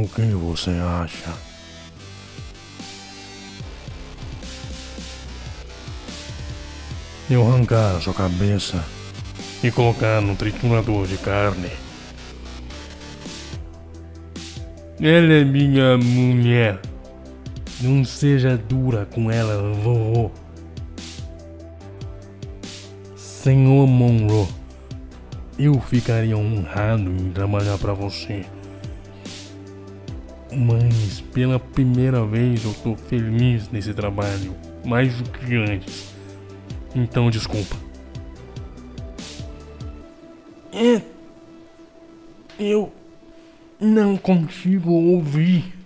O que você acha? Eu arrancar a sua cabeça e colocar no triturador de carne. Ela é minha mulher. Não seja dura com ela, vovô. Senhor Monroe, eu ficaria honrado em trabalhar para você. Mas pela primeira vez eu tô feliz nesse trabalho, mais do que antes. Então desculpa. É. Eu não consigo ouvir.